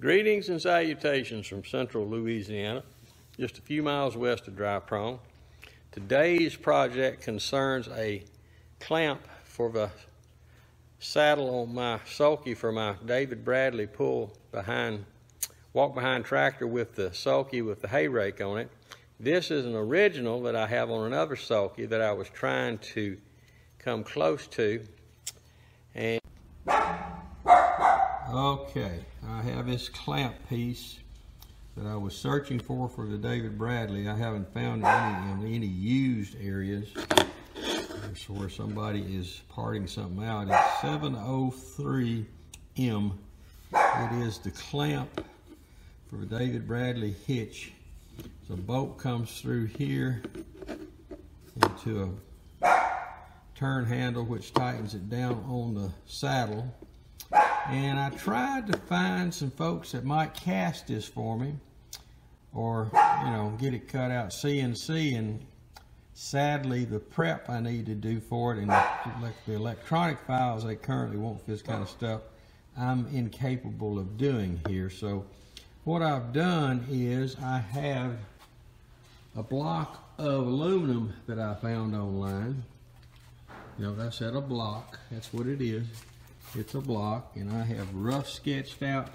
Greetings and salutations from central Louisiana, just a few miles west of Dry Prong. Today's project concerns a clamp for the saddle on my sulky for my David Bradley pull behind, walk behind tractor with the sulky with the hay rake on it. This is an original that I have on another sulky that I was trying to come close to. And okay, I have this clamp piece that I was searching for for the David Bradley. I haven't found any in any used areas where somebody is parting something out. It's 703M. It is the clamp for David Bradley hitch. The bolt comes through here into a turn handle which tightens it down on the saddle. And I tried to find some folks that might cast this for me or, you know, get it cut out CNC and sadly the prep I need to do for it and the, the electronic files they currently want for this kind of stuff I'm incapable of doing here. So what I've done is I have a block of aluminum that I found online. You know, I said a block. That's what it is. It's a block, and I have rough sketched out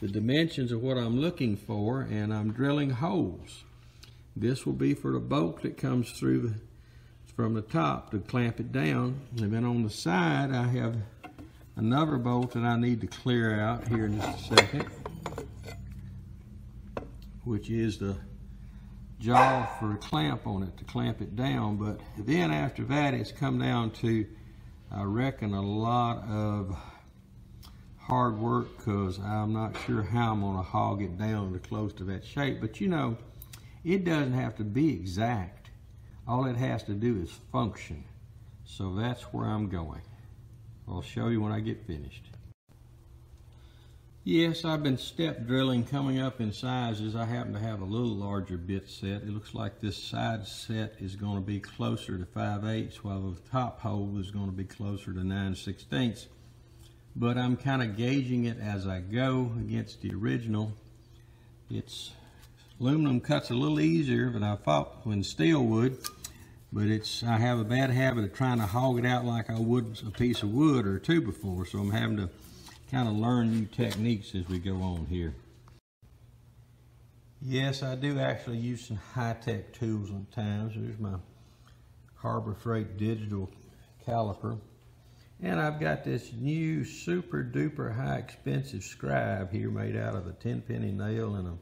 the dimensions of what I'm looking for, and I'm drilling holes. This will be for the bolt that comes through from the top to clamp it down. And then on the side, I have another bolt that I need to clear out here in just a second, which is the jaw for a clamp on it to clamp it down. But then after that, it's come down to, I reckon, a lot of hard work because I'm not sure how I'm going to hog it down to close to that shape. But you know, it doesn't have to be exact. All it has to do is function. So that's where I'm going. I'll show you when I get finished. Yes, I've been step drilling coming up in sizes. I happen to have a little larger bit set. It looks like this side set is going to be closer to 5 eighths while the top hole is going to be closer to 9 sixteenths. But I'm kind of gauging it as I go against the original. It's aluminum cuts a little easier than I thought when steel would, but it's I have a bad habit of trying to hog it out like I would a piece of wood or two before, so I'm having to kind of learn new techniques as we go on here. Yes, I do actually use some high-tech tools at times. There's my Harbor Freight digital caliper. And I've got this new super duper high expensive scribe here made out of a 10 penny nail and a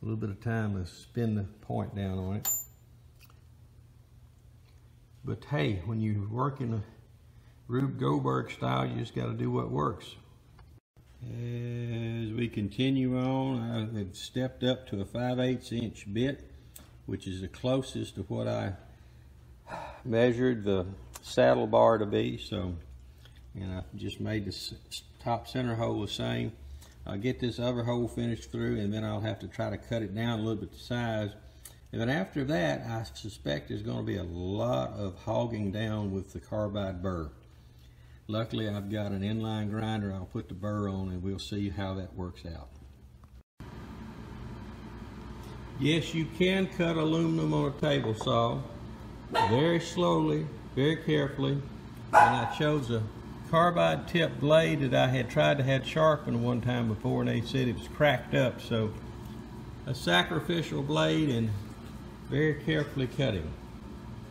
little bit of time to spin the point down on it. But hey, when you work in a Rube Goldberg style, you just got to do what works. We continue on, I've stepped up to a 5 8 inch bit, which is the closest to what I measured the saddle bar to be. So, and I just made the top center hole the same. I'll get this other hole finished through and then I'll have to try to cut it down a little bit to size. And then after that, I suspect there's going to be a lot of hogging down with the carbide burr. Luckily, I've got an inline grinder. I'll put the burr on and we'll see how that works out. Yes, you can cut aluminum on a table saw very slowly, very carefully. And I chose a carbide tip blade that I had tried to have sharpened one time before and they said it was cracked up. So a sacrificial blade and very carefully cutting.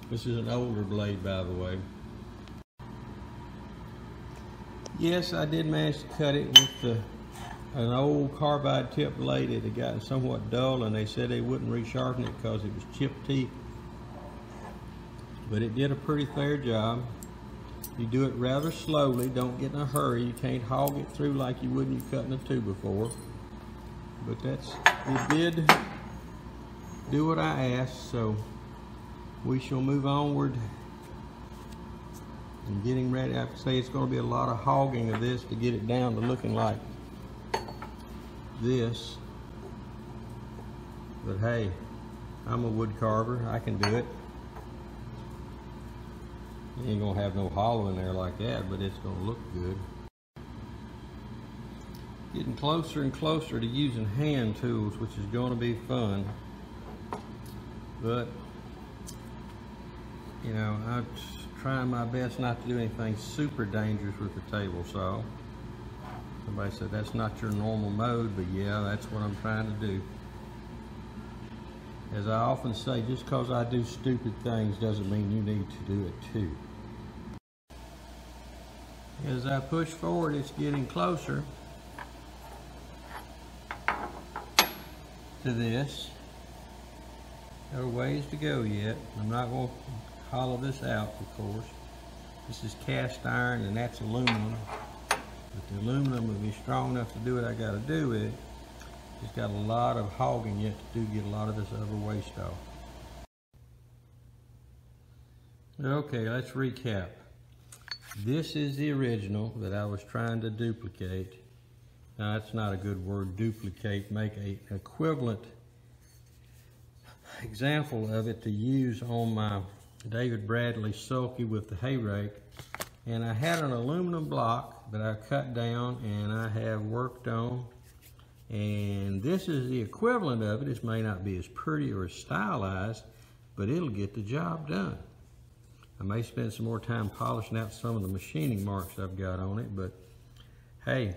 This is an older blade, by the way. Yes, I did manage to cut it with the, an old carbide tip blade. It had gotten somewhat dull, and they said they wouldn't resharpen it because it was chipped teeth. But it did a pretty fair job. You do it rather slowly. Don't get in a hurry. You can't hog it through like you would when you're cutting a two before. But that's, it did do what I asked, so we shall move onward and getting ready. I have to say it's going to be a lot of hogging of this to get it down to looking like this. But hey, I'm a wood carver. I can do it. You ain't gonna have no hollow in there like that, but it's gonna look good. getting closer and closer to using hand tools, which is going to be fun. But, you know, I'm trying my best not to do anything super dangerous with the table saw. Somebody said that's not your normal mode, but yeah, that's what I'm trying to do. As I often say, just because I do stupid things doesn't mean you need to do it too. As I push forward, it's getting closer to this. There are ways to go yet. I'm not going to hollow this out, of course. This is cast iron and that's aluminum. But the aluminum will be strong enough to do what I got to do with it. It's got a lot of hogging yet to do get a lot of this other waste off. Okay, let's recap. This is the original that I was trying to duplicate. Now that's not a good word, duplicate, make a equivalent example of it to use on my David Bradley sulky with the hay rake. And I had an aluminum block that I cut down and I have worked on. And this is the equivalent of it. This may not be as pretty or as stylized, but it'll get the job done. I may spend some more time polishing out some of the machining marks I've got on it, but hey,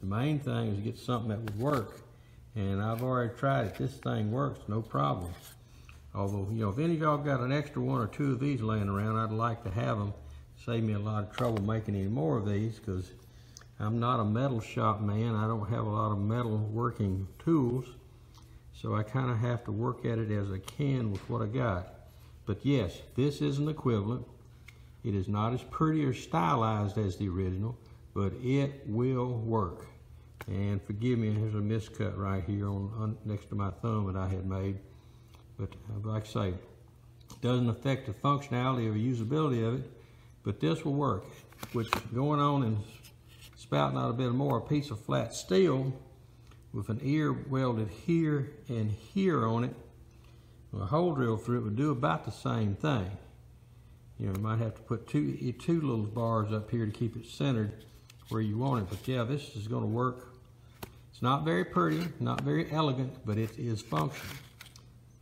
the main thing is to get something that would work. And I've already tried it. This thing works, no problem. Although, you know, if any of y'all got an extra one or two of these laying around, I'd like to have them. Save me a lot of trouble making any more of these because I'm not a metal shop man. I don't have a lot of metal working tools. So I kind of have to work at it as I can with what I got. But yes, this is an equivalent. It is not as pretty or stylized as the original, but it will work. And forgive me, there's a miscut right here on, on next to my thumb that I had made. But uh, like I say, doesn't affect the functionality or usability of it, but this will work. Which going on and spouting out a bit more, a piece of flat steel with an ear welded here and here on it a hole drill through it would do about the same thing. You know, you might have to put two, two little bars up here to keep it centered where you want it. But yeah, this is going to work. It's not very pretty, not very elegant, but it is functional.